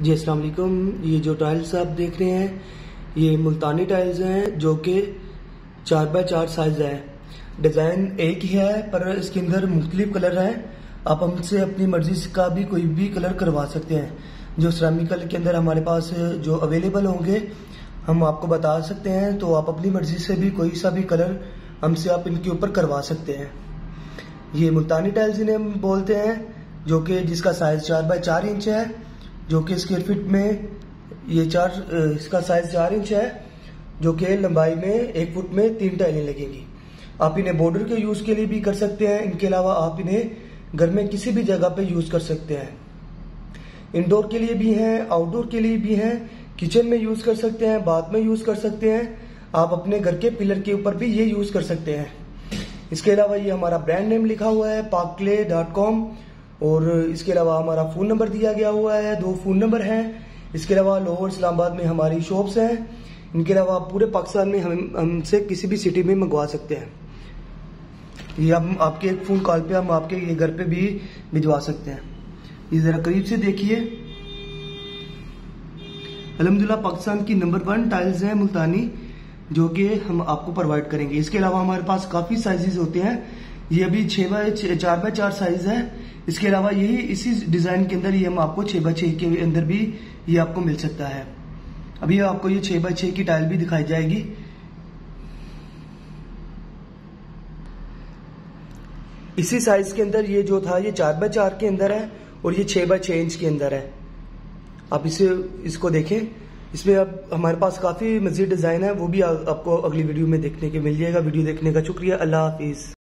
जी, अस्सलाम वालेकुम। ये जो टाइल्स आप देख रहे हैं, ये मुल्तानी टाइल्स हैं, जो कि चार बाय चार साइज़ है। डिज़ाइन एक ही है, पर इसके अंदर मुख्तलिफ़ कलर हैं। आप हमसे अपनी मर्ज़ी का भी कोई भी कलर करवा सकते हैं। जो सरामिकल के अंदर हमारे पास जो अवेलेबल होंगे, हम आपको बता सकते हैं तो आप अपनी मर्ज़ी से भी कोई सा भी कलर हमसे आप इनके ऊपर करवा सकते हैं। ये मुल्तानी टाइल्स इन्हें हम बोलते हैं, जो कि जिसका साइज़ चार बाय चार इंच है जो कि स्क्वेयर फिट में ये चार इसका साइज़ चार इंच है, जो कि लंबाई में एक फुट में तीन टाइलें लगेंगी। आप इन्हें बॉर्डर के यूज़ के लिए भी कर सकते हैं। इनके अलावा आप इन्हें घर में किसी भी जगह पे यूज़ कर सकते हैं। इंडोर के लिए भी हैं आउटडोर के लिए भी हैं किचन में यूज़ कर सकते हैं बाथ में यूज़ कर सकते हैं। आप अपने घर के पिलर के ऊपर भी ये यूज़ कर सकते हैं। इसके अलावा ये हमारा ब्रांड नेम लिखा हुआ है पाकले डॉट कॉम और इसके अलावा हमारा फ़ोन नंबर दिया गया हुआ है, दो फ़ोन नंबर हैं। इसके अलावा लाहौर, इस्लामाबाद में हमारी शॉप्स हैं। इनके अलावा आप पूरे पाकिस्तान में हम, हमसे किसी भी सिटी में मंगवा सकते हैं। ये हम आपके एक फ़ोन कॉल पे हम आपके ये घर पे भी भिजवा सकते हैं। ये ज़रा करीब से देखिए। अलहमदिल्ला पाकिस्तान की नंबर वन टाइल्स हैं मुल्तानी, जो कि हम आपको प्रोवाइड करेंगे। इसके अलावा हमारे पास काफ़ी साइजेस होते हैं। ये अभी छः बाय चार बाय चार साइज़ है। इसके अलावा यही इसी डिज़ाइन के अंदर ये हम आपको छह बाय छह के अंदर भी ये आपको मिल सकता है। अभी आपको ये छह बाय छह की टाइल भी दिखाई जाएगी। इसी साइज़ के अंदर ये जो था, ये चार बाय चार के अंदर है और ये छह बाय छह इंच के अंदर है। आप इसे, इसको देखें। इसमें अब हमारे पास काफ़ी मजीद डिज़ाइन है, वो भी आपको अगली वीडियो में देखने के, मिल जाएगा। वीडियो देखने का शुक्रिया। अल्लाह हाफिज।